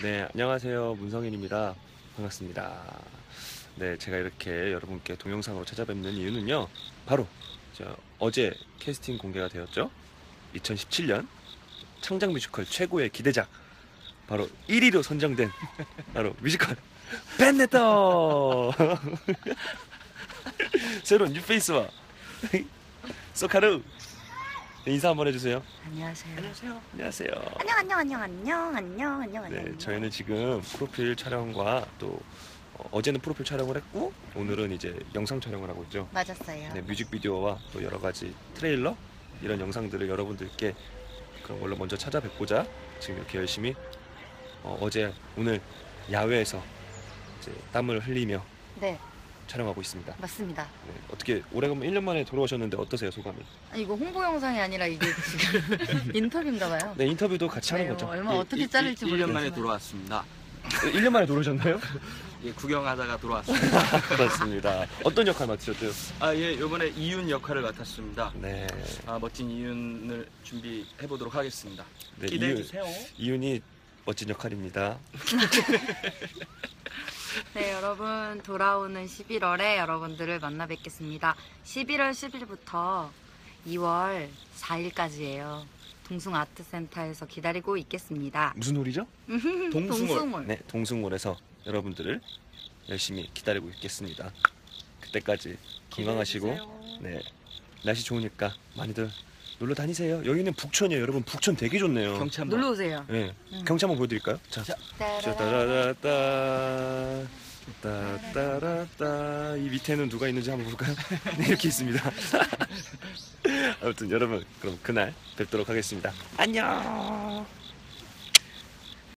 네, 안녕하세요. 문성일입니다. 반갑습니다. 네, 제가 이렇게 여러분께 동영상으로 찾아뵙는 이유는요. 바로 저 어제 캐스팅 공개가 되었죠. 2017년 창작 뮤지컬 최고의 기대작 바로 1위로 선정된 바로 뮤지컬 팬레터 새로운 new face 와 히카루 네, 인사 한번 해주세요. 안녕하세요. 안녕하세요. 안녕하세요. 안녕 안녕 안녕 안녕 안녕 안녕 네, 안녕. 저희는 지금 프로필 촬영과 또 어, 제는 프로필 촬영을 했고 오늘은 이제 영상 촬영을 하고 있죠. 맞았어요. 네, 뮤직비디오와 또 여러 가지 트레일러 이런 영상들을 여러분들께 그런 걸로 먼저 찾아뵙고자 지금 이렇게 열심히 어, 제 오늘 야외에서 이제 땀을 흘리며 네 촬영하고 있습니다. 맞습니다. 네, 어떻게 오래간만 1년 만에 돌아오셨는데 어떠세요 소감이? 아니, 이거 홍보 영상이 아니라 이게 지금 인터뷰인가 봐요. 네 인터뷰도 같이 하는 네, 거죠. 얼마 예, 어떻게 일- 자를지 일- 1년 모르겠지만. 만에 돌아왔습니다. 1년 만에 돌아오셨나요? 예, 구경하다가 돌아왔습니다. 그렇습니다. 어떤 역할 맡으셨죠? 아, 예, 이번에 이윤 역할을 맡았습니다. 네. 아, 멋진 이윤을 준비해 보도록 하겠습니다. 네, 기대해 이윤- 주세요. 이윤이 멋진 역할입니다. 네 여러분 돌아오는 11월에 여러분들을 만나 뵙겠습니다. 11월 10일부터 2월 4일까지예요. 동숭 아트센터에서 기다리고 있겠습니다. 무슨 놀이죠? 동숭을. 네, 동승몰에서 여러분들을 열심히 기다리고 있겠습니다. 그때까지 건강하시고 네 날씨 좋으니까 많이들 놀러 다니세요. 여기는 북촌이에요, 여러분. 북촌 되게 좋네요. 경참 놀러 오세요. 네, 음. 경치 한번 보여드릴까요? 자, 자. 자, 따라라따, 따따라따. 이 밑에는 누가 있는지 한번 볼까요? 네, 이렇게 있습니다. 아무튼 여러분, 그럼 그날 뵙도록 하겠습니다. 안녕.